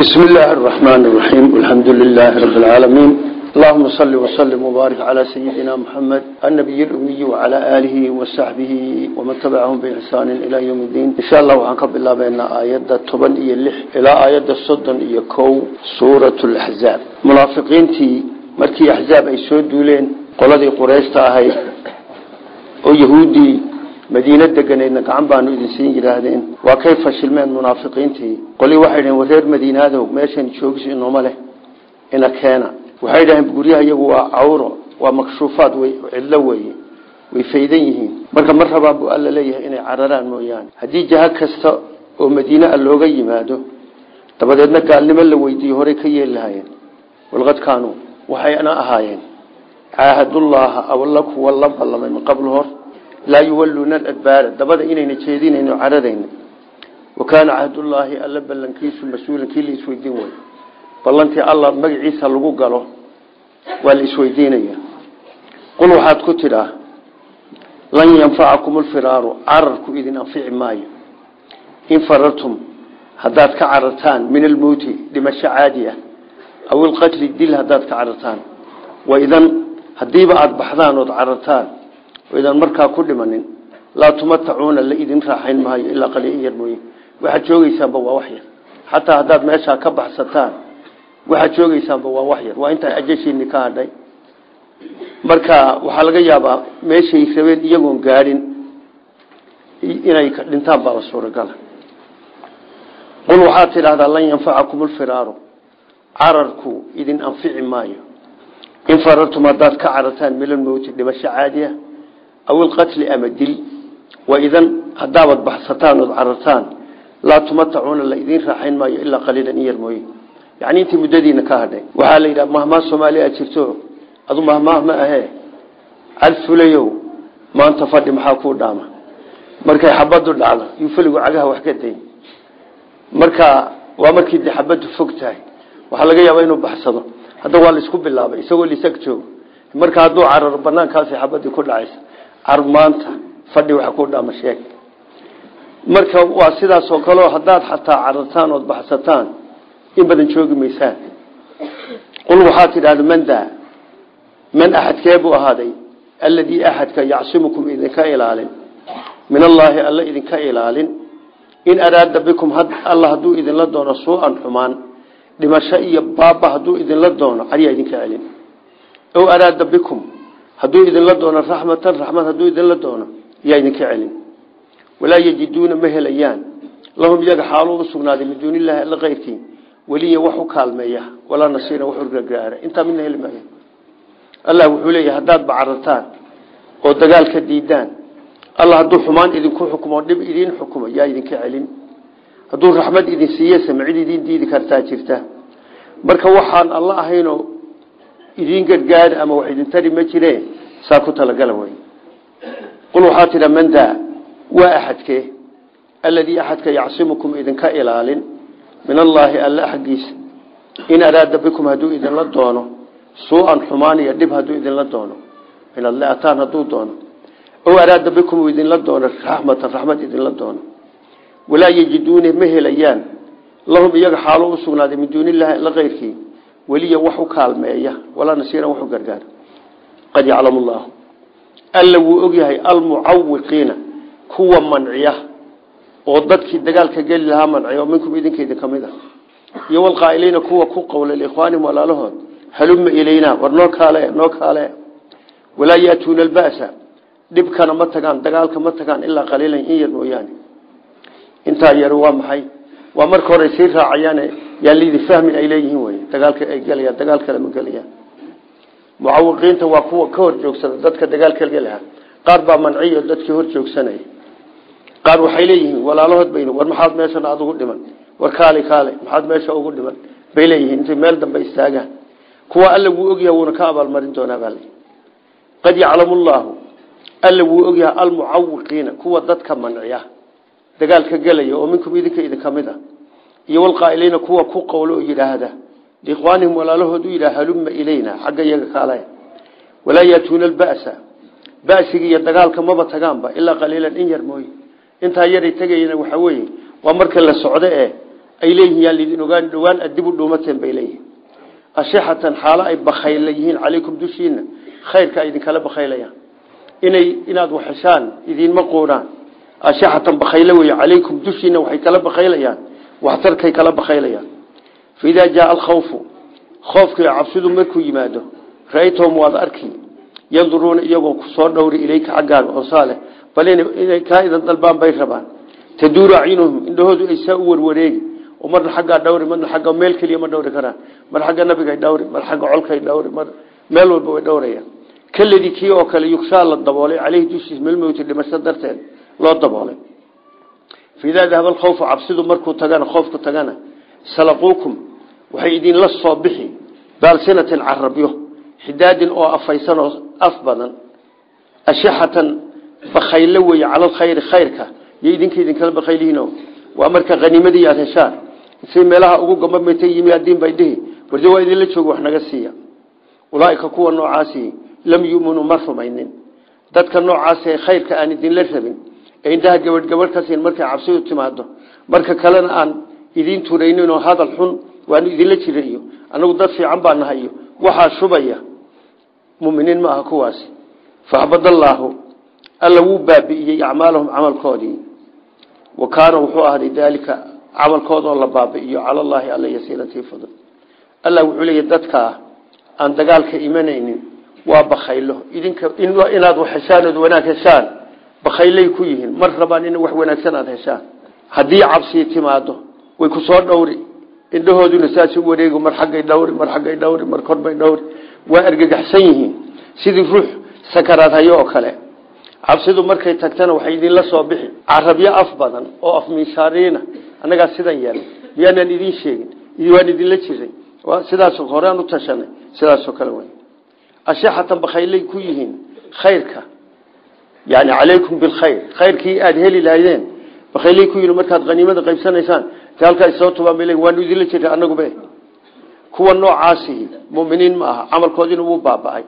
بسم الله الرحمن الرحيم والحمد لله رب العالمين اللهم صل وسلم وبارك على سيدنا محمد النبي الأمي وعلى آله وصحبه ومن تبعهم بإحسان إلى يوم الدين إن شاء الله وعنك بالله بأن آيات طبن إيا اللح إلى آيات الصدن إيا كو سورة الأحزاب منافقين تي مركي أحزاب أي سود دولين قولدي قريش تاهي oo yahuudii madiina deganeedna gacan baanu idin siin yidhaahdeen waa kay fashilmeen munaafiqiintii? Qolii waxay dhaheen wareer madiinaadow meeshan joogis inooma leh ina keena. Waxay dhaheen guryaha iyagu waa cawro waa makshuufaad wey cidlo weye way faydan yihiin. Marka mar rabaa buu alla leeyahay inay cararaan mooyaane. Haddii jaha kasta oo madiine a looga yimaado dabadeedna gaalnimo la weydiiye horey ka yeeli lahaayeen. Walqad kaanuu waxayna ahaayeen caahadullaaha awalla kuwa la ballamay hor laa yuwalluuna adbaara dabada inayna jeedinayno caradayna wa kaana cahdullaahi alla ballankiisu mas'uulan kii la isweydiin way. Ballantii alla magaciisa lagu galo waa la isweydiinaya qul waxaad ku tidhaa lan yanfacakum lfiraaru cararku idin anfici maayo. In farartum haddaad ka carartaan min almowti dhimasho caadi ah aw ilqatli dil haddaad oydaan markaa ku dhimanin laa tumatacuuna la idin raaxayn maayo ilaa qaliin yar mooye. Waxaad joogeysaanba waa wax yar. Xataa haddaad meeshaa ka baxsataan waxaad joogeysaanba waa wax yar. Waa intaa ajashiini ka hadhay. Marka waxaa laga yaabaa meeshay rabeen iyagoon gaadhin inay dhintaan baaba suuragala. Qul waxaad tidhahdaa lan yanfacakum lfiraaru cararku idin anfici maayo. In farartum haddaad ka carartaan milalmowti dhimasho caadi ah aw ilqatli ama dil waidan haddaabad baxsataan ood carartaan laa tumatacuuna la idiin raaxayn maayo ilaa qaliilan in yar mooye yacni intii muddadiina ka hadhay waxaa la yidhaha mahmaa soomaaliya jirto adu mahmaah ma ahee cadfulayow maanta fadhi maxaa kuu dhaama markay xabaddu dhacdo yuu feligu cagaha wax ka dayn marka waa markii de xabaddu fog tahay waxaa laga yaabaa inuu baxsado hadda waa la isku bilaabay car maanta fadhi waxa ku dhama sheeg. Marka waa sidaas oo kaleo haddaad xataa carartaan ood baxsataan in badan joogi maysaan. Qul waxaad man daa? Man axadkee buu ahaaday? Alladii axadka yacsimukum idinka ilaalin. Min allaahi alla idinka ilaalin. In araada bikum alla hadduu idinla doono suu-an xumaan dhimasho iyo baaba hadduu idinla doono caryaa idinka celin. Ow araada bikum hadduu idinla doono raxmatan raxmad hadduu idinla doono yaa idinka celin. Walaa yajiduuna ma helayaan. Lahum iyaga xaaluu u sugnaaday min duuni illaahi alla keyrkii weliya wax u kaalmeeya walaa nasiira wax urgagaara intaa midna heli maayo. Allah wuxuu leeyahay haddaad bacarartaan oo dagaalka diidaan alla hadduu xumaan idinku xukumo dhib idiin xukumo yaa idinka celin. Hadduu raxmad idin siiye samcid idiin diidi kartaa jirta. Marka waxaan idiin gargaari ama wax idin tari ma jire saa ku talagala wey qul waxaa tidha man daa? Waa axadkee alladii axadka yacsimukum idinka ilaalin. Min allaahi alla xaggiisa in araada bikum hadduu idinla doono. Suu-an xumaan iyo dhib hadduu idinla doono. Inaad le-ataan hadduu doono. Ow araada bikum uu idinla doono raxmatan raxmad idinla doono. Walaa yajiduuna ma lahum iyaga xaalo u sugnaaday min duuni weliya wax u kaalmeeya walaa nasiiran wax u gargaar. Qad yaclamu llahu alla wuu ogyahay almucawiqiina kuwa manciya oo dadkii dagaalka geli lahaa manciya oo minkum idinkeydin ka mid ah. Iyo walqaa'iliina kuwa ku qowla liikhwaanihim walaalahood haluma ilaynaa war noo kaale noo kaale. Walaa yaatuuna alba'sa dhibkana ma tagaan dagaalka ma tagaan ilaa qaliilan yaa liidi fahmin ay leeyihiin wey dagaalka ay gelayaan dagaal kale ma gelayaan mucawiqiinta waa kuwa ka hor joogsada dadka dagaalka gelaha qaar baa manciyo dadkii hor joogsanaya qaar waxay leeyihiin walaalahood bay war maxaad meeshan aada ugu dhiman? War kaali kaale maxaad meesha ugu dhiman? Bay leeyihiin intay meel dambe istaagaan kuwa alla wuu ogyaha wuuna ka abaalmarin doonaa baa qad yaclamu llaahu alla wuu ogyahay almucawiqiina kuwa dadka iyo walqaa'iliina kuwa ku qowlo oo yidhaahda liikhwaanihim walaalahood u yidhaha halumma ilayna xagga iyaga kaale walaa yaatuuna alba'sa. Ba'siga iyo dagaalka maba tagaanba ilaa qaliilan in yar mooye. Intaa yaray tegayana waxaa weeye waa marka la socdo ee ay leeyihiin yaan lidin ogaan dhowaan adib u dhuumateen bay leeyihiin. Ashixatan xaalo ay bakayla yihiin calaykum dushiina khayrka ay idinkala bakaylayaan inay inaad waxeshaan waxtarkay kala bakaylayaan faidaa jaaa alkhawfu khoofkii cabsidu markuu yimaado ra'aytahum waad arki yanduruuna iyagoo ku soo dhowri ilayka xaggaaga oo saaleh bal inay kaa idan dalbaan bay rabaan. Taduuru acyunuhum indhahoodu ay saa u warwareegi. Oo marna xaggaa dhawri marna agga meel keliya ma dhawri karaan. Mar xagga nabigay dhawri mar xagga colkay dhawri mar meel walba way dhawrayaan. Kaladii kii oo kale yugshaa la daboolay caleyhi dushiis milmowti dhimasho darteed loo daboolay faidaa dahaba alkhawfu cabsidu markuu tagana khoofku tagana salaquukum waxay idinla soo bixi baalsinatin carabyo xidaadin oo afaysan oo af badan ashixatan bakaylo weeye cala alkhayri khayrka iyo idinka idinkala bakaylihiino waa marka haniimadii aad heshaan say meelaha ugu gambamata yimi adiin bay dhihi warde waa idinla jooga wax naga siiya. Ulaaika kuwa noocaasi lam yuminuu ma rumaynin. Dadka noocaasi khayrka aan idinla rabin ee indhaha gabadh gabadh ka siin markay cabsidu timaado marka kalena aan idiin turayninoo hadal xun waanu idinla jira iyo anagu dad fiican baa nahay iyo waxaa shubaya. Muminiin ma aha kuwaasi. Faxbadallaahu alla wuu baabi'iyey acmaalahum camalkoodii. Wa kaana wuxuu ahday daalika camalkoodoo la baabi'iyo cala allaahi alla yasiiratii fadl allah wuxuu leeyahy dadkaa aan dagaalka imanaynin waa bakaylo idinka inaad wax heshaan ood wanaag bakaylay ku yihiin. Mar rabaan in wax wanaagsan aad heshaan. Haddii cabsii timaado way ku soo dhowri. Indhahooduna saas u wareegi mar xaggay dhawri mar xaggay dhawri mar korbay dhawri waa argagaxsan yihiin. Sidii ruux sakaraad hayo oo kale. Cabsidu markay tagtana waxay idinla soo bixi. Carabyo af badan oo af miishaariina annagaa sidan yeelay miyaanaan idiin sheegin. Waan idinla jiray sidaasoo horeaan u tashanay. Sidaasoo kale wey ashixatan bakaylay ku yihiin khayrka yani calaykum bilkhayr khayrkii aada heli lahaydeen bakaylay ku yihiin markaad haniimada qaybsanaysaan te halkaa soo le waanu idinla jiray annagube kuwa noocaasi muminiin ma aha camalkoodina wuu baaba'ay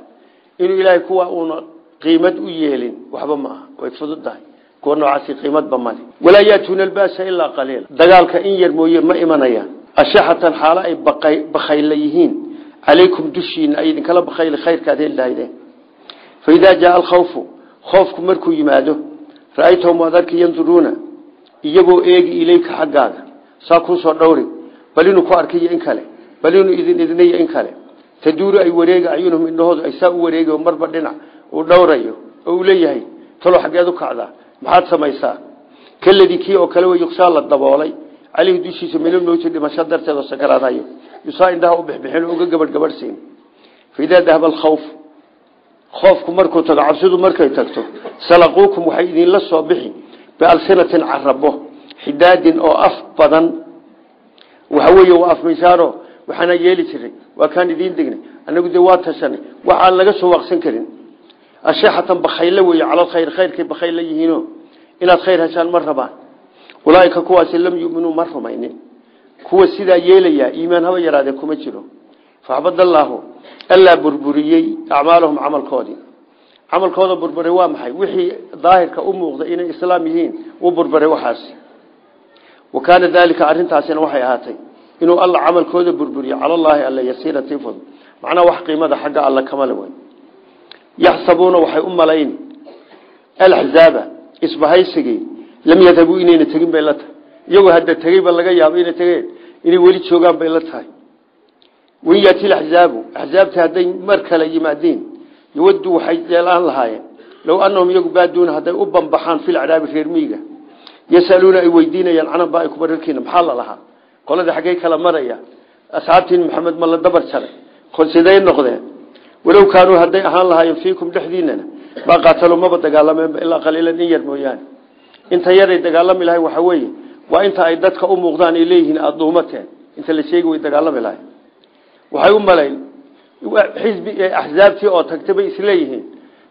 inuu ilaahay kuwa uuna qiimad u yeelin waxba ma aha way fududahay kuwa noocaasi qiimadba male walaa yaatuuna albaasa ilaa qaliila dagaalka in yar mooye ma imanayaan ashixatan xaalo ay bakayla yihiin calaykum dushiina ay idinkala bakayla khayrkaad heli lahaydeen alkhawfu khoofku markuu yimaado ra'aytahum waad arki yanduruuna iyagoo eegi ilayka xaggaaga saa kuusoo dhowri bal inuu ku arkiyo in kale bal inuu idin idinayo in kale taduuru ay wareega acyunuhum indhahoodu ay saa u wareegayo marba dhinac uu dhowrayo oo uu leeyahay talo xaggeed u kacdaa maxaad samaysaa kaladii kii oo kale yugshaa la daboolay caleyhi dushiisa milmowti dhimasho darteed khoofku markuu tago cabsidu markay tagto salaquukum waxay idinla soo bixi bialsinatin carabo xidaadin oo af badan waxa weeye waa af mishaaro waxaana yeeli jiray waa kaan idiin degnay anagu dee waa tashanay waxaan laga soo waaqsan karin ashixatan bakaylo weeye cala alkhayr khayrkay bakayla yihiino inaad khayr heshaan ma rabaan ulaaika kuwaasi lam yuminuu ma rumaynin kuwa sidaa yeelayaa iimaan haba yaraadee kuma jiro faxbadallaahu allaa burburiyey acmaalahum camalkoodii. Camalkooda burburay waa maxay? Wixii daahirka u muuqda inay islaam yihiin u burburay waxaasi. Wa kaana daalika arrintaasina waxay ahaatay inuu alla camalkooda burburiyo calallaahi alla yasiiran tifod macnaha wax qiimada xagga alla kamale wey yaxsabuuna waxay u malayn. Alaxzaaba isbahaysigii lam yadhabuu inayna tegin bay la tahay. Iyagoo hadda tegeyba laga yaabo inay tegeen wan yaati laxzaabu axzaabta hadday mar kale yimaadiin yawaddu waxay yeelaan lahaayeen. Low anahum iyagu baaduuna hadday u bambaxaan filcraabi reer miiga yasaluuna ay weydiinayaan cananbaa kubararkiina maxaa la lahaa? Qolada xaggey kala maraya. Asxaabtiin maxamed ma la dabar jaray siday noqdeen? Walow kaanuu hadday ahaan lahaayeen fiikum dhexdiinana maa qaatalo maba dagaalameenba ilaa qaliilan in yar mooyaane. Inta yaray dagaalami lahay waxa weeye waa inta ay dadka u muuqdaan ay leeyihiin aada waxay u malayn. Axzaabtii oo tagtay bay isleeyihiin.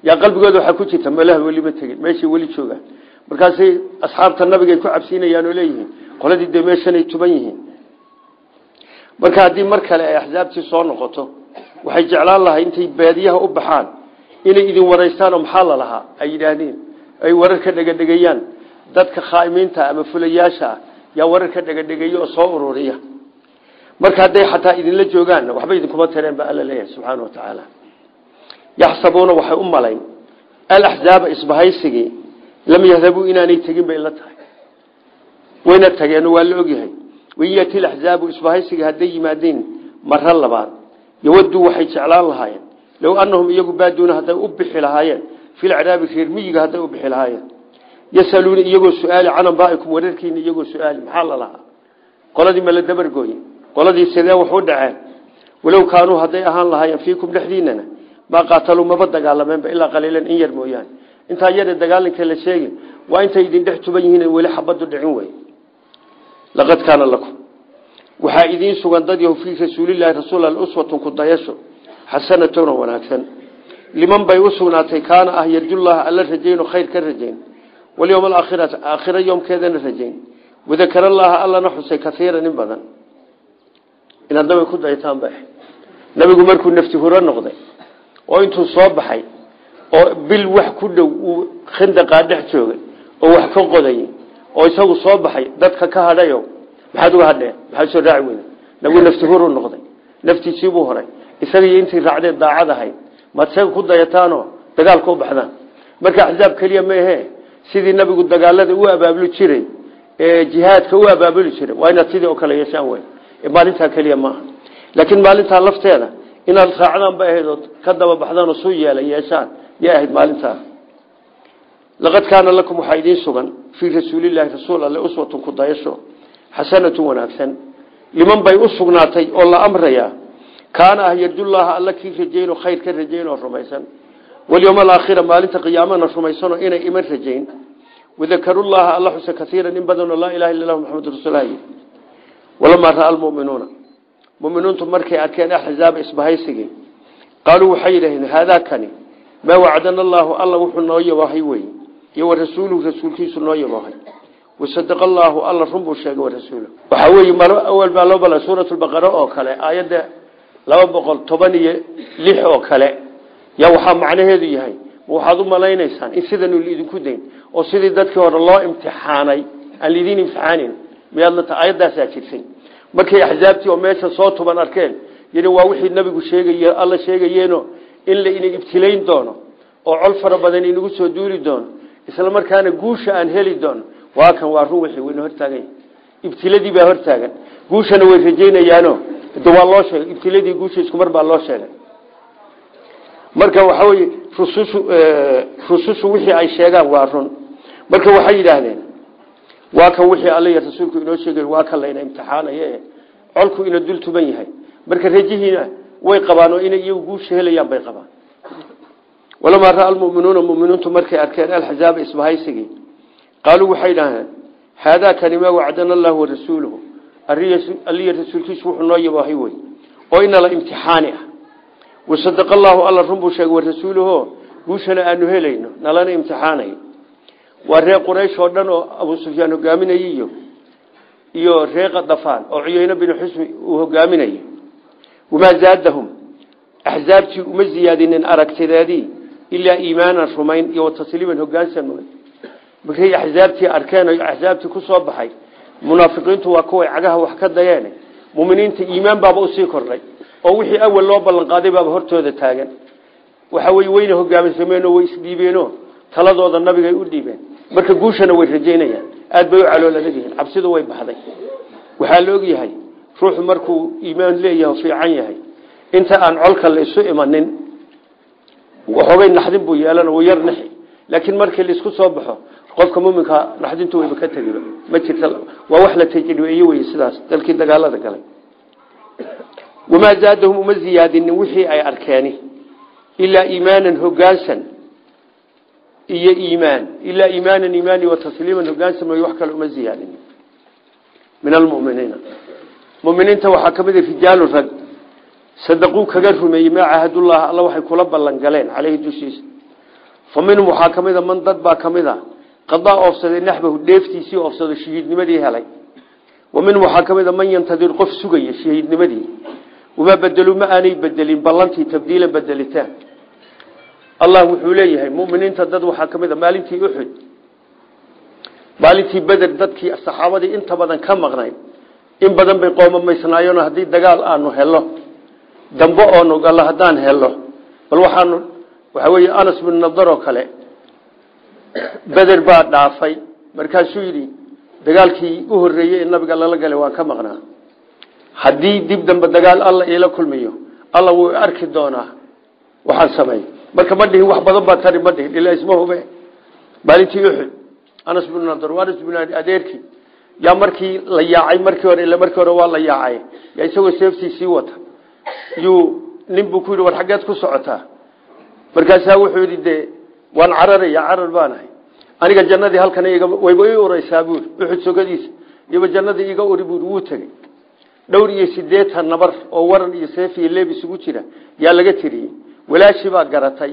Yaa qalbigooda waxaa ku jirta malaha weli ma tegin meeshay weli joogaan markaasay asxaabta nabigay ku cabsiinayaan oo leeyihiin qoladii dee meeshanay tuban yihiin. Marka haddii mar kale ay axzaabtii soo noqoto waxay jeclaan lahay intay baadiyaha u baxaan inay idin waraystaan oo maxaa la lahaa? Ay yidhaahdeen ay warar ka dhegadhegayaan. Dadka khaa'imiinta ama fulayaasha ah yaa wararka dhegadhegeeya oo soo ururiya marka hadday xataa idinla joogaanna waxba idinkuma tareen ba alla leeyahay subxaana wa tacaala yaxsabuuna waxay u malayn. Alaxzaaba isbahaysigii lam yahdabuu inaanay tegin bay la tahay. Wayna tageen waa la ogyahay. Wayati laxzaabu isbahaysigii hadday yimaadeen maro labaad yawaduu waxay jeclaan lahaayeen. Low anahum iyagu baaduuna hadday u bixi lahaayeen filcraabi reer miyiga hadday u bixi lahaayeen. Yasaluuna iyagoo su'aali can ambaa'ikum wararkiina iyagoo su'aali maxaa la lahaa? Qoladii ma la dabargooye qoladii sidee wax u dhaceen? Walow kaanuu hadday ahaan lahaayeen fiikum dhexdiinana maa qaataluu maba dagaalameenba ilaa qaliilan in yar mooyaane. Intaa yare dagaalanka la sheegi waa intay idin dhex tuban yihiin weli xabadu dhicin wey laqad kaana lakum. Waxaa idiin sugan dad yahu fii rasuulilahi rasuul uswatun ku dayasho xasanatona wanaagsan. Liman bay u kaana ah yarjullaha alla rajayno khayr ka rajayn. Walyowma alaakhirati aakhira yoomkeedana rajayn. Wadakar allaha allana xusay kaiiran in badan inaad nabiga ku dayataan ba nabigu markuu nafti huro noqday oo intuu soo baxay oo bil wax ku dhow uu khandaqaa dhex joogay oo wax ka qodayay oo isagu soo baxay dadka ka hadhayo maxaad uga hadheen maxaad soo raaci weyda nabigu nafti huru noqday. Naftiisiibuu horay. Isagaiyo intii raacdee daacad ahayd isaga ku dayataanoo dagaalka u baxdaan? Marka axzaab keliya maehe sidii nabigu dagaalada u abaabuli jiray ee jihaadka u abaabuli jiray waa inaad sidii oo kale yeeshaan wey maalintaa keliya maaha laakiin maalintaa lafteeda inaad raacdaan ba ahayd ood ka daba baxdaan oo suu yeela yeeshaan yay ahayd maalintaa laqad kaana lakum waxaa idiin sugan fii rasuulilahi rasuul alle uswatun ku dayasho wanaagsan. Liman bay u sugnaatay oo la amrayaa kaana ah yarjullaha alla kii rajayno khayr ka rajayn oo rumaysan. Walyowma alaakhira maalinta qiyaamana rumaysanoo inay iman rajayn. Wadakarullaha alla xusa kaiiran in badanoo laa ilaha illa lahu rasuulahi walamaa ra'a almu'minuuna mu'miniintu markay arkeen axzaaba isbahaysigii qaaluu waxay yidhahdeen haadaakani maa wacdana allaahu alla wuxuu noo yaboohay wey iyo wa rasuuluhu rasuulkiisu noo yaboohay wasadaqa allaahu alla run buu sheegay warasuulu waxaa weeye mar awal baa loo bala suuratu lbaqara oo kale aayadda laba boqol toban iyo lix oo kale yaa waxaa macnaheedu yahay waxaad u malaynaysaan in sidan idinku dayn oo sidii dadkii miyaad la ta aayaddaasaa jirtay. Markay axzaabtii oo meesha soo tuban arkeen yidhi waa wixii nabigu sheegay alla sheegayeeno in la ina ibtilayn doono oo col fara badan inagu soo duuli doono isla markaana guusha aan heli doono. Waa kan waa run wixii wayna hortaagan ibtiladii baa hortaagan. Guushana way rajaynayaano de waa loo sheegay ibtiladii guusha isku mar baa loo sheegay. Marka waxa weye rusushu rusushu wixii ay sheegaan waa run. Marka waxay yidhaahdeen waa kan wixii iyo rasuulku inoo sheegay waa kan layna imtixaanaye colku ina dul tuban yahay. Marka rajihiina way qabaan oo inay iyagu guusha helayaan bay qabaan. Walamaa ra'a almu'minuuna mu'miniintu markay arkeen alxazaaba isbahaysigii. Qaaluu waxay dhahdeen haadaa kani maa wacdana allahu warasuuluhu alliya rasuulkiisu wuxuu noo yaboohay wey. Oo inala imtixaani ah. Wasadaqa allaahu alla run buu sheegay warasuuluhu guushana aanu helayno nalana imtixaanayo waa reer quraysh oo dhan oo abu sufyaan hogaaminayay iyo iyo reer qadafaan oo cuyeyne binu xusmi uu hogaaminayo wamaa zaadahum. Axzaabtii uma ziyaadinin aragtideedii ilaa iimaanan rumayn iyo watasliiman hogaansan mooy markay axzaabtii arkeen o axzaabtii ku soo baxay munaafiqiintu waa kuway cagaha wax ka dayeen muminiinta iimaan baaba u sii kordhay oo wixii awal loo ballan qaaday baaba hortooda taagan. Waxa wey wayna hogaamisameenoo way isdhiibeenoo taladooda nabigay u dhiibeen marka guushana way rajaynayaan. Aad bay u calooladagyihiin cabsidu way baxday. Waxaa la ogyahay ruuxu markuu iimaan leeyahay fiican yahay inta aan colka la isu imanin waxoogay naxdin buu yeelan uu yar nixi laakiin markii la isku soo baxo qofka muminka naxdintu wayba ka tegiba ma jirta waa wax la tajribeeye wey sidaas dalkii dagaalada galay. Wamaa zaadahum uma ziyaadinin wixii ay arkeeni. Ilaa iimaanan hogaansan iyo iimaan. Ilaa iimaanan iimaani wa tasliiman hogaansan mooy wax kale uma ziyaadinin min almuminiina. Muminiinta waxaa ka mid a rijaalu rag. Sadaquu kaga rumeeyey maa caahadullah alla waxay kula ballan galeen caleyhi dushiisa. Fa minhum waxaa ka mid a man dad baa ka mid a qadaa oofsaday naxbahu dheeftiisii oofsado shahiidnimadii helay. Wa minhum man yantadir qof sugaya shahiidnimadii. Wamaa bedeluu ma aanay bedelin ballantii tabdiilan bedelitaan allah wuxuu leeyahay muminiinta dad waxaa ka mid a maalintii uxud maalintii beder dadkii saxaabadii inta badan ka maqnayd in badan bay qoomamaysnaayeen haddii dagaal aanu helo dambe oonu gallo haddaan helo bal waxaanu waxa weeye anas bin nadar oo kale beder baa dhaafay. Markaasuu yidhi dagaalkii u horreeyey ee nabiga lala galay waan ka maqnaa. Haddii dib dambe dagaal alla iila kulmiyo alla wuu marka ma dhihin wax badan baa tari ma dhihin ilaa isma hube maalintii uxud anas bin nadar anas bin adeerkii yaa markii la yaacay markii hore ila markii hore waa la yaacay. Yaa isagoo seeftii sii wata. Yuu nin ku yidhi war xaggeed ku socotaa markaasaa wuxuu yidhi dee waan cararaya carar baanahay aniga jannadii halkan wayba ii uraysaa buuri. Uxud sogadiisa iyoba jannadii iga uri buuri wuu tegey. Dhowr iyo sideetan nabar oo waran iyo seef iyo leeb jira yaa laga tiriyey walaashii baa garatay.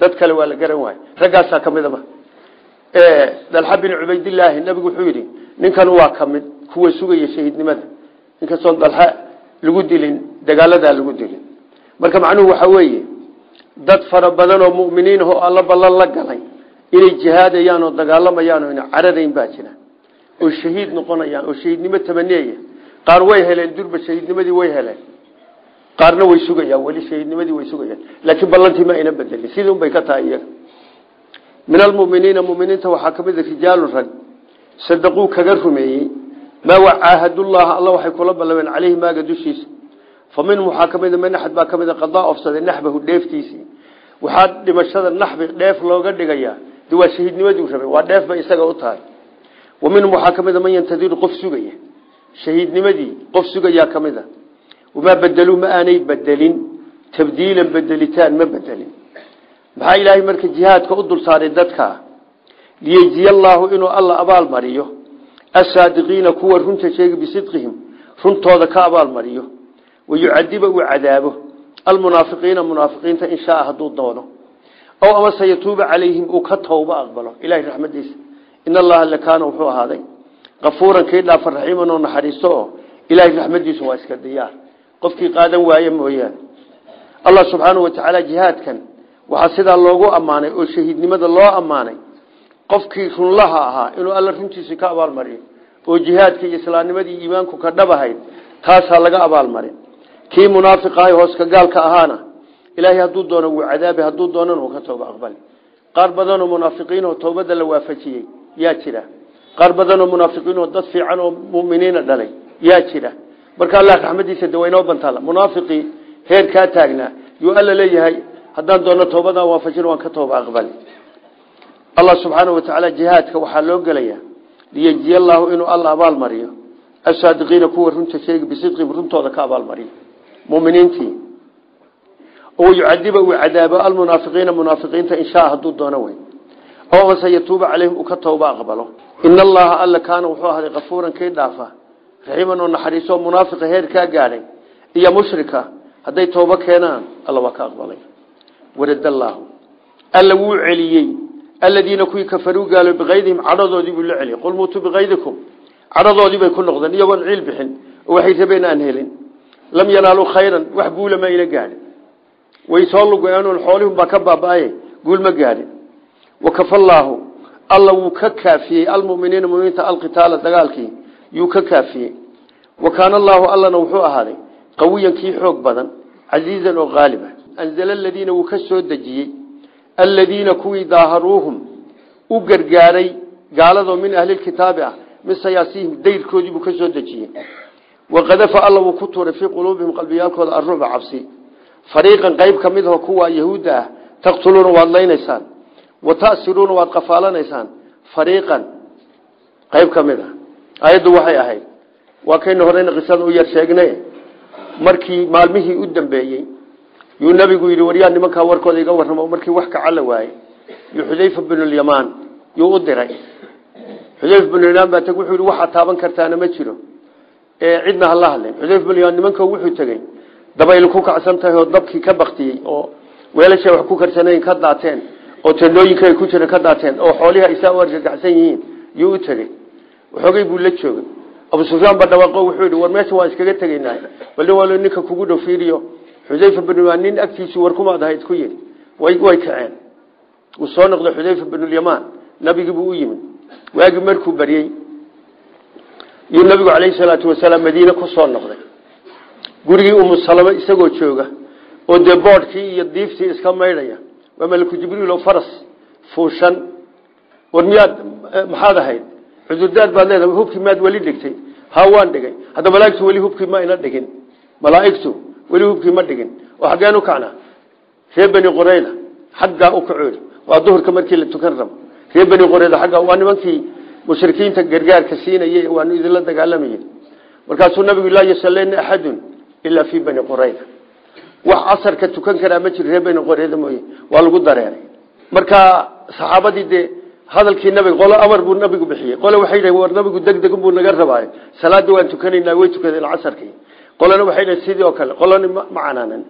Dad kale waa la garan waayey. Raggaasaa ka midaba dalxa bin cubaydilaahi nabigu wuxuu yidhi ninkan waa ka mid kuwa sugaya shahiidnimada. Inkastoon dalxa lagu dilin dagaaladaa lagu dilin. Marka macnuhu waxaa weeye dad fara badan oo mu'miniin ah oo alla ballan la galay inay jihaadayaan oo dagaalamayaan oo ina cararayn baa jira. Oo shahiid noqonayaan oo shahiidnimo tamaniyaya. Qaar way heleen durba shahiidnimadii way heleen qaarna way sugayaan weli shahiidnimadii way sugayaan. Laakiin ballantii ma ayna bedelin. Sidii unbay ka tahay min almuminiina muminiinta waxaa ka mid a rijaalun rag. Sadaquu kaga rumeeyey. Maa wacaahadullaha alla waxay kula ballameen caleyhi maaga dushiisa. Fa minhum waxaa ka man mid a qadaa ofsaday naxbahu dheeftiisii. Waxaa dhimashada naxbi dheef looga dhigayaa. De waa shahiidnimadii rabay waa dheef bay isaga u tahay. Wa minhum waxaa ka mid a man yantadiru qof sugaya. Shahiidnimadii qof sugayaa ka wamaa bedeluu ma aanay bedelin tabdiilan bedelitaan ma bedelin maxaa ilaahay marka jihaadka u dul saaray dadka liyejziya allaahu inuu alla abaal mariyo asaadiqiina kuwa runta sheegi bisidqihim runtooda ka abaal mariyo wayucadiba uu cadaabo almunaafiqiina munaafiqiinta in shaa hadduu doono ow amase yatuuba calayhim uu ka towba aqbalo ilahay raxmadiisa in allaha lakaana wuxuu ahaaday kafuuran kii dhaafa raxiiman oo naxariisto oo ilaahay waa iska diyaar qofkii qaadan waaye mooyaane. Allah subxaanahu watacaala jihaadkan waxaa sidaa loogu ammaanay oo shahiidnimada loo ammaanay. Qofkii runlaha ahaa inuu alla runtiisi ka abaalmariyo oo jihaadka iyo islaamnimadii ka dhabahayd taasaa laga abaalmarin. Kii munaafiq ahay hooska gaalka ahaana ilaahay hadduu doono wuu cadaabi hadduu doonana uu ka tooba aqbali qaar badanoo munaafiqiin oo toobadda la waafajiyey yaa jira. Qaar badanoo munaafiqiin oo dad fiican oo muminiina dhalay yaa jira marka allah raxmadiisa de bantaala munaafiqii heer kaa taagnaa yuu alla leeyahay haddaan doono toobadan waafajin waan ka tooba aqbali. Allah subxaana wa tacaala jihaadka waxaa loo gelayaa liyejziya allaahu inuu alla abaalmariyo asaadiqiina kuwa runta sheegi bisidqihim runtooda ka abaalmariyo muminiintii oo yucadiba uu cadaabo almunaafiqiina munaafiqiinta in shaa hadduu doono wey oo amase yatuuba calayhim ka tooba aqbalo. In allaha alla kaana wuxuu ahday kafuuran kii dhaafa raxiiman oo naxariiso munaafiqa heer kaa gaadhay iyo mushrika hadday toobo keenaan alla waa ka aqbalay. Waradallaahu alla wuu celiyey. Aladiina kuwii kafaruu gaalo bikaydihim cadhadoodii buu la celiyey. Qul muutuu bikaydikum cadhadoodii bay ku noqdeen iyagoon ciil bixin. Waxay rabeen aan lam yanaaluu khayran wax guula ma ayna gaadhin. Way soo lugeenoon xoolihun baa ka baaba-aye guul ma gaadhin. Wakafallaahu alla wuu ka kaafiyey. Almuminiina muminiinta alqitaala dagaalkii yuu ka kaafiyey wa kaana allaahu allana wuxuu ahaaday qawiyan kii xoog badan casiizan oo qaaliba anzala aladiina wuu ka soo dejiyey aladiina kuwii daaharuuhum u gargaaray gaaladoo min ahlilkitaabi ah min sayaasihim dayrkoodii buu ka soo dejiyey. Waqadafa alla wuu ku tuuray fii quluubihim qalbiyaalkooda aruba cabsi. Fariiqan qayb ka mid aho kuwa yahuudda ah taqtuluuna waad laynaysaan wa ta'siruuna waad qafaalanaysaan. Fariiqan qayb ka mid ah waa kaynu horeyna qisada u yar sheegnay markii maalmihii u dambeeyey yuu nabigu yidhi waryaa nimankaa warkooda iga warramo markii wax kaca la waayey yuu xudayfa binulyamaan yuu u diray. Xudayfa binulyamaan baa teg wuxuu yidhi waxaad taaban kartaana ma jiro. Cidna hala hadlen xudayfa binulyamaan nimanka wuxuu tegey dabayl ku kacsan tahay oo dabkii ka baktiyey oo weelasha wax ku karsanayn ka daateen oo tendooyinka ay ku jira ka daateen oo la abu sufyaan baa dhawaaqo wuxuu yidhi war meesha waan iskaga tegaynaa bal walo ninka kugu dhow xudayfa binulyamaan nin agtiisu warkumaad ahayd ku yidhi way kaceen. Uu soo noqday xudayfa binulyamaan nabigii buu yimid. Waagii markuu baryey yuu nabigu calayhi salaatu wasalaam madiine ku soo noqday. Gurigii umu salamo isagoo jooga oo dee iyo diiftii iska maydhaya waa malaku jibriil oo faras fuushan. War miyaad maxaad ahayd cudurdaar baad leedahay hubkii maad weli dhigtay? Ha dhigay. Hadda malaaigtu weli hubkii ma ina dhigin. Malaaigtu weli hubkii ma dhigin. Oo xaggeen u kacnaa? Qoreyda xaggaa u kacoodi waa duhurka markii la tukan rabo. Reer qoreyda agga waa nimankii mushrikiinta gargaarka siinayay waanu idinla dagaalamayey markaasuu nabigu laa yasalena axadun ilaa fii beni qoreyda wax casarka tukan karaa ma jiro reer qoreyda mooye waa lagu dareeray. Marka saxaabadii hadalkii nabiga qolo amar buu nabigu bixiyey. Qole waxay dhaheen war nabigu degdeg buu naga rabaayo salaada waan tukanaynaa way tukadeen casarkii. Qolana waxay dhaheen sidii oo kale qolani ma canaanan.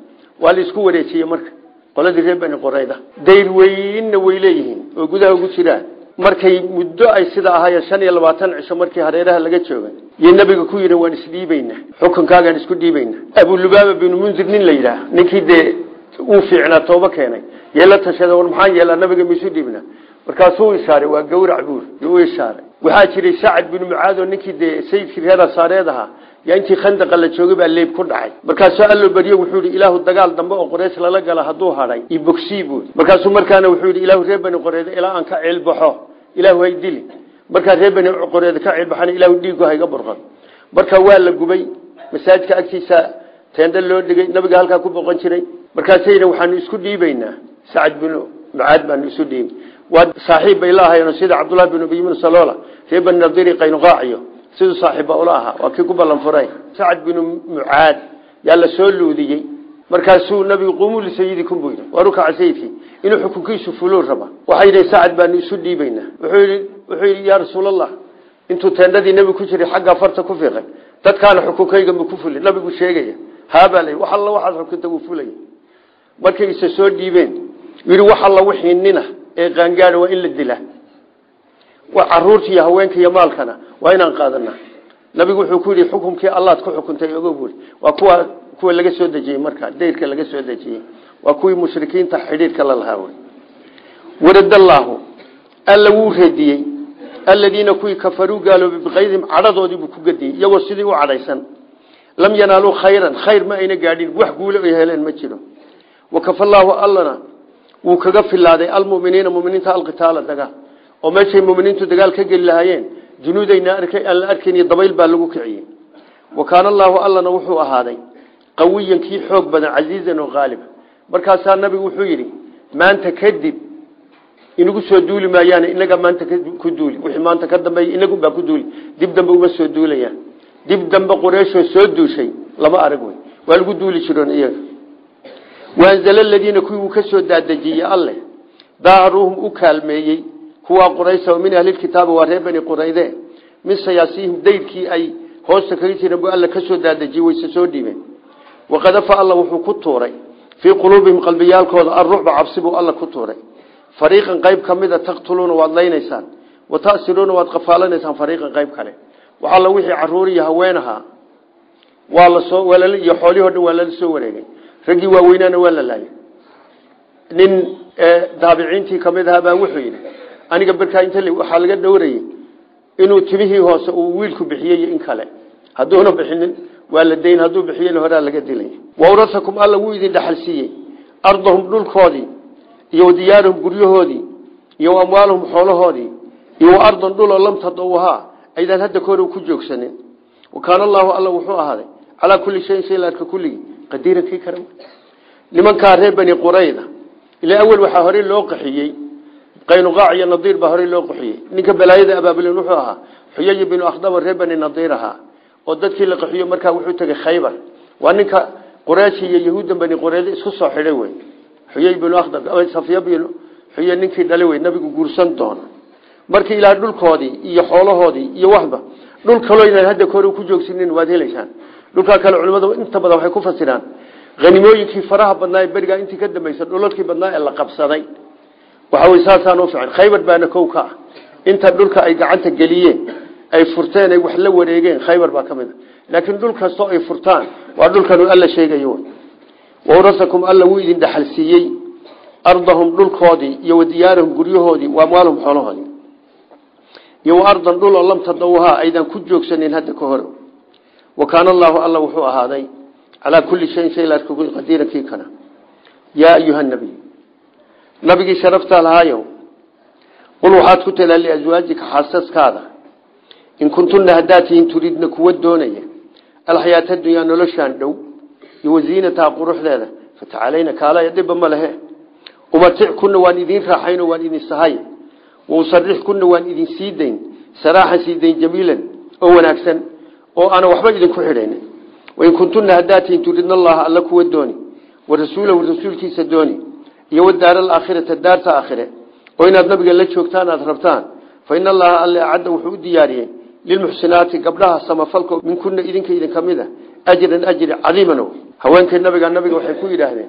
Waa la isku wareejiyey marka. Qoladii reer beni qoreyda dayr weynna way leeyihiin oo gudaha ugu jiraan. Markay muddo ay sida ahaayeen shan iyo labaatan cisho markii hareeraha laga joogay iyo nabiga ku yidhi waan isdhiibaynaa xukunkaagaan isku dhiibaynaa abulubaaba binu mundir nin la yidhaah ninkii dee uu fiicnaa tooba keenay yeela war maxaan yeelaa nabiga maisu dhiibnaa markaasuu ishaaray waa gawrac buur u ishaaray. Waxaa jiray sacad binu mucaad oo ninkii dee sayidkii reer asaareed ahaa yaa la joogay leeb ku dhacay. Markaasuu allo baryo wuxuu yihi ilaahu dagaal dambe oo qoreys lala gala hadduu hadhay i bogsii buud markaasuu markaana wuxuu yidhi ilaahu reer bani qoreeda aan ka ceelbaxo ilaahu hay dili. Markaa reer bani ka ceelbaxana ilaahu dhiigu hayga burqan. Marka waa la gubay masaajidka agtiisa teenda loo dhigay nabiga halkaa ku boqon jiray. Markaasayna waxaanu isku dhiibaynaa. Sacad binu mucaad baanu isu dhiibay waa saaxiib bay la ahaayeen sida cabdullahi bin ubiy bin salola reer bani nadiri qaynuqaaciyo siduu saaxiibba ula ahaa waa kii ku ballan furay. Sacad binu mucaad. Yaa la soo luudiyey. Markaasuu nabigu quumuu lisayidikum buu yidhi. Waa rukaca sayidkii. Inuu xukunkiisu fuluu raba. Waxay yidhi sacad baanu isu dhiibaynaa. Wuxuu yidhi yaa rasuulallah intuu teendhadii nebigu ku jiray xagga farta ku fiiqay dadkaana xukunkayga ma ku fulin. Nabigu sheegaya haabaa la ee qaangaada waa in la dilaa carruurta iyo haweenka iyo maalkana waa inaan qaadana nabigu wuxuu ku yidhi xukumkii allaad ku xukuntay ogo buuri. Waa kuwa kuwa laga soo dejiyey markaa dayrka laga soo dejiyey. Waa kuwii mushrikiinta xidhiidhka la lahaa wey alla wuu radiyey aladiina kuwii kafaruu gaaloobay biqaydihim cadhadoodii buu ku gadiyey iyagoo sidii u cadhaysan. Lam yanaaluu khayran khayr ma ayna gaadhin wax guulo ay heleen ma jiro. Wakafallaahu allana wuu kaga filaaday almuminiina muminiinta alqitaala dagaal oo meeshay muminiintu dagaal ka geli lahaayeen junuudayna aan la arkayn dabayl baa lagu kiciyey. Wa kaana allana wuxuu ahaaday qawiyan kii xoog badan casiizan oo qaaliba markaasaa nabigu wuxuu yidhi maanta kadib inagu soo duuli maayaan inaga maanta ku duuli. Wixii maanta ka dambeeya inagunbaa ku duuli. Dib dambe uma soo duulayaan. Dib dambe qureeshoo soo duushay lama arag wey waa lagu duuli jiroon iyaga waanzala aladiina kuwii uu ka soo daadejiyey alleh daaruuhum u kaalmeeyey kuwaa quraysa oo min ahlilkitaabi waa reer bani qurayde min sayaasihim dayrkii ay hoosta kaga jireen buu alla ka soo daadejiyey wayse soo dhiibeen waqadafa alla wuxuu ku tuuray fii quluubihim qalbiyaalkooda alrucba cabsi buu alla ku tuuray fariiqan qayb ka mida taqtuluuna waad laynaysaan wa ta'siruuna waad qafaalanaysaan iyo xoolihio dhan waa lala soo wareegay raggii waaweynaana waa la laayay. Nin daabiciintii ka mid ahaa baa wuxuu yidhi aniga berkaa inta waxaa laga dhowrayay inuu timihii hoose uu wiilku bixiyey in kale. Hadduuna bixinin waa la dayn hadduu bixiyena horaa laga dilay. Wawrasakum alla wuu idin dhaxal siiyey. Ardahum iyo diyaarahum guryahoodii iyo amwaalahum xoolahoodii iyo ardan dhuloo lam tadawhaa aydaan hadda kahor ku joogsanin. Wa kaana allaahu alla wuxuu ahaaday calaa kulli shayin shay la arka qadiiran kii kara nimankaa reer bani qurayda ilaa awel waxaa horey loo qaxiyey. Qaynuqaac iyo nadiir baa horey loo qaxiyey. Ninka balaayada abaabulin wuxuu ahaa xuyay binu akhdaba reer bani nadiir ahaa oo dadkii la qaxiyo markaa wuxuu tegay khaybar. Waa ninka quraysh iyo yahuudda bani qurayda isku soo xidhay wey xuyay binu akhdab safiya binu xuye ninkii dhalay wey nabigu guursan doona markii dhulkaa kale culimada inta badan waxay ku fasiraan hanimooyinkii faraha badnaa ee berigaa intii ka dambaysa dhulalkii badnaa ee la qabsaday. Waxa wey u fiican khaybar baana kow ah. Inta dhulka ay gacanta geliyeen ay furteen ay wax la wareegeen khaybar baa ka mid a laakiin dhul kastoo ay furtaan waa dhulkan uu alla sheegayo wawrasakum alla wuu idin dhaxal siiyey. Ardahum iyo wadiyaarahum guryahoodii wa amwaalahum xoolahoodii. Iyo ardan dhul oo lam tadawhaa aydan ku joogsanin hadda ka hore wa kaana allaahu alla wuxuu ahaaday calaa kulli shayin shay laarka qadiiran kii kana. Yaa ayuha nabiy nabigii sharaftaa lahaayo qul waxaad ku talaa liaswaajika xaasaskaada. In kuntunna haddaad tihiin turidna kuwa doonaya alxayaata dunyaa noloshaan dhow iyo wasiinataha quruxdeeda fatacalayna kaalaya dhiba ma lehe umatic kuna waan idin raaxayn waan idin sahay. Wausarix kuna waan idin sii dayn saraaxan sii dayn oo wanaagsan oo ana waxba idinku xidhayn wain kuntunna haddaad tihiin turidna allaha alla kuwa dooni wa rasuulahu rasuulkiisa dooni iyo wadaara alaakhirata daarta aakhire oo inaad nabiga la joogtaan aada rabtaan fa ina allaha alle acadda wuxuu u diyaariyey lilmuxsinaati gabdhaha samafalka minkuna idinka idin ka mid a ajran ajri cadiiman haweenkay nabiga nabiga waxay ku yidhaahdeen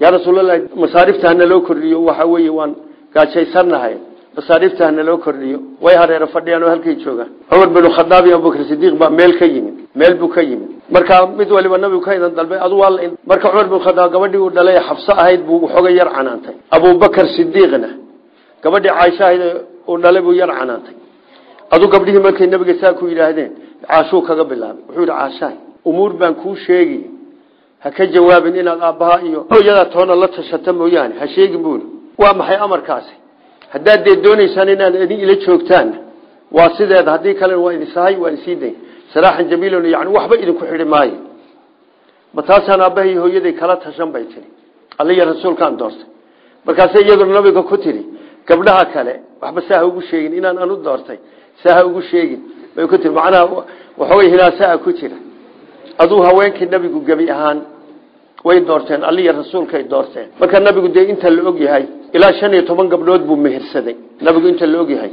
yaa rasuulalahi masaarifta hana loo kordhiyo waxa weeye waan gaajaysannahay masaarifta hana loo kordhiyo. Way hareero fadhiyaan oo halkay joogaan cumar binu khadaab iyo abubakr sidiiq baa meel ka yimid. Meel buu ka yimid. Marka mid waliba nabigu ka idan dalbay adu waa marka cumar bin khadaab gabadhii uu dhalay xabso ahayd buu waxooga yar canaantay. Abubakar sidiiqna gabadhii caaisha ahayd uu dhalay buu yar canaantay. Adu gabdhihii markay nabiga saa ku yidhaahdeen caashuu kaga bilaabay. Wuxuu yidhi caashaay umuur baan kuu sheegi ha ka jawaabin inaad aabbaha iyo hooyadaa toona la tashata mooyaane ha sheegin buuli waa maxay amarkaasi haddaad dee doonaysaan inaad idin ila joogtaan waa sideeda haddii kalena waa idin sahay waan isii dayn saraaxan yani waxba idinku xidhi maayo. Ma taasaan hooyaday kala tashan bay tiri alliya rasuulkaan doortay. Markaasay iyaduna nabiga ku tiri gabdhaha kale waxba saa ha ugu sheegin inaan anu doortay saa ugu sheegin bay ku tiri macnaha waxoogay hinaasaa ku jira. Aduu haweenkii nabigu gebi ahaan way doorteen alliya rasuulkay doorteen. Marka nabigu dee inta la og yahay ilaa shan iyo toban gabdhood buu mehersaday. Nabigu inta la og yahay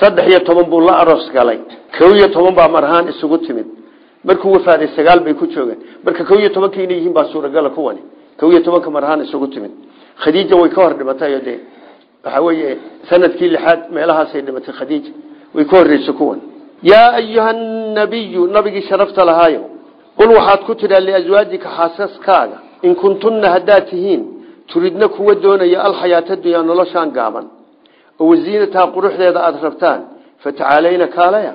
saddex iyo toban buu la aroos galay kow iyo toban baa marhaan isugu timid. Markuu wafaaday sagaal bay ku joogeen. Marka kow iyo tobankii inay yihiin baa suuragala kuwani kow iyo tobanka marhaan isugu timid. Khadiija way ka hor dhimatay dee waxa weeye sannadkii lixaad meelahaasay dhimatay khadiija. Way ka horreysay kuwan yaa ayuha nabiyu nabigii sharafta lahaayo qul waxaad ku tidhaa liaswaajika xaasaskaaga in kuntunna haddaad tihiin turidna kuwa doonaya alxayaata dunyaa noloshaan gaaban. Oo wasiinataha quruxdeeda aada rabtaan fatacaalayna kaalaya.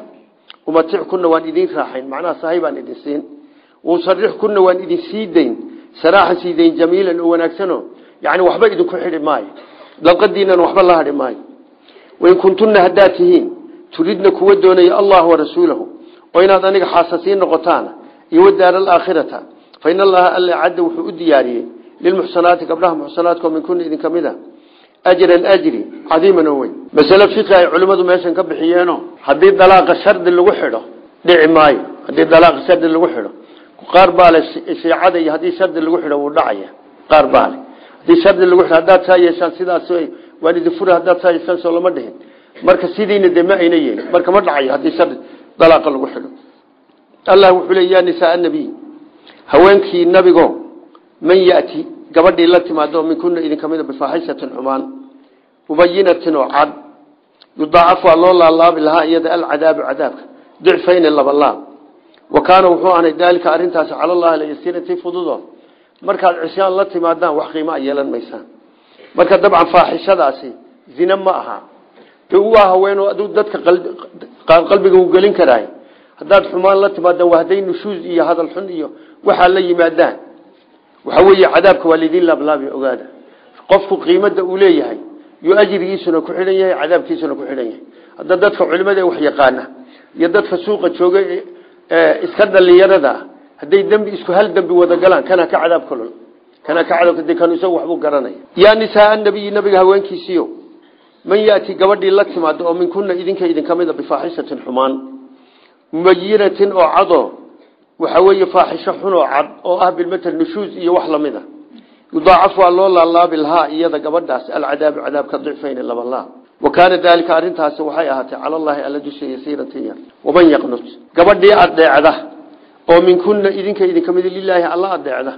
Umatic kuna waan idin raaxayn macnaha sahay idin siin. Wausarix kuna waan idin sii dayn saraaxan sii dayn jamiilan oo wanaagsano. Yani waxba idinku xidhi maayo. Dalqadiinan waxba la hadhi maayo. Wain kuntunna haddaad tihiin turidna kuwa doonaya allah warasuulahu oo inaad aniga xaasasiin noqotaana iyo wadaara alaakhirata fa in allaha alla cadda wuxuu u diyaariyey lilmuxsanaati gabdhaha muxsanaadko min kuna idin ka mid a ajran ajri cadiiman oo weyn masale fiqi ay culimmadu meeshan ka bixiyeeno haddii dalaaqa shardi lagu xidho dhici maayo haddii dalaaqa shardi lagu xidho qaar baa le shiicada iyo haddii shardi lagu xidho wuu dhacaya qaar baa le haddii shardi lagu xidho haddaad saa yeeshaan sidaas waan idin furi haddaad saa yeeshaan soo lama dhihin marka sidiina dee ma ayna yeelin marka man yati gabadhii la timaado min kuna idin ka mid bifaaxishatin xumaan mubayinatin oo cad yudaacafu waa loo laalaabi lahaa iyada alcadaabu cadaabka dicfayni laba laab wa kaana wuxuu ahnay daalika arrintaasi cala allahi layasiirati fududo markaad cisyaan la timaadaan wax qiima a yeelan maysaan marka dabcan faaxishadaasi zine ma aha de waa haweenoo aduu dadka qalbiga u gelin karaay haddaad xumaan la timaadaan waa hadday nushuuz iyo hadal xun iyo waxaa la yimaadaan waxa weeye cadaabka waa laydin ogaada. Qofku qiimada uu leeyahay yuu ajrigiisuna ku xidhan yahay cadaabkiisuna ku xidhan yahay. Hadda dadka culimada wax yaqaana iyo dadka suuqa jooga iska dhalinyarada hadday dembi isku hal dembi wada galaan kana ka cadaab kulul kana ka cadaab kadib kan isagu waxbuu garanaya. Yaa nisaa nabiy nabiga haweenkiisiyo man yaati gabadhii la timaado oo minkuna idinka idin ka mid a bifaaxishatin xumaan mubayinatin oo cado waxa weeye faaxisho xun oo cad oo ah bilmatal nushuuz iyo wax la mid a yudaacafu waa loo laalaabi iyada gabadhaas alcadaabu cadaabka dicfayni laba laab wa kaana daalika arrintaasi waxay ahaatay cala allahi alla dusha yasiiratiya waman yaqnut gabadhii adeecda oo minkuna idinka idin ka mid lilaahi alla adeecda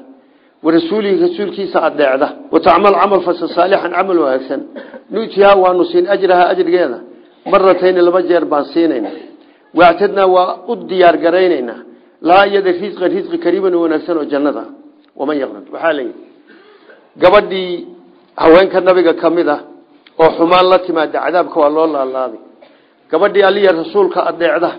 warasuulihi rasuulkiisa adeecda watacmal camal fasa saalixan camal wanaagsan nutihaa waanu siin ajraha ajrigeeda. Maratayni laba jeer baan siinayna waactadnaa waa u diyaar garaynaynaa lahaa iyada risqan risqi kariiman wanaagsan oo jannada. Waman yaqnut. Waxaa layidhi gabadhii haweenka nabiga ka mid ah oo xumaan la timaada cadaabka waa loo laalaabi gabadhii aliya rasuulka adeecda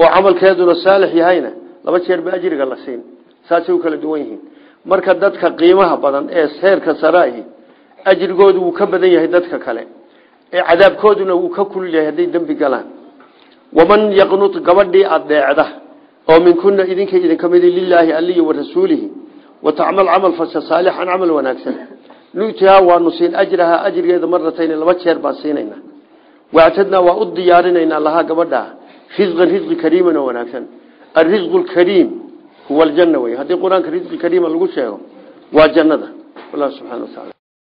oo camalkeeduna saalix yahayna laba jeer ba ajriga la siin. Saasay u kala duwan yihiin. Marka dadka qiimaha badan ee heerka saraahi ajrigoodu wuu ka badan yahay dadka kale. Ee cadaabkooduna wuu ka kulul oo minkuna idinka idinka mid lilaahi aliyi wa rasuulihi watacmal camal fasha saalixan camal wanaagsan. Nutihaa waanu siin ajrahaa ajrigeeda maratayn laba jeer baan siinayna wactadnaa waa u diyaarinaynaa lahaa gabadha risqan risqi kariiman oo wanaagsan. Alrisqu lkariim huwa aljanna wey. Haddii qur'aanka risqi kariima lagu sheego waa jannada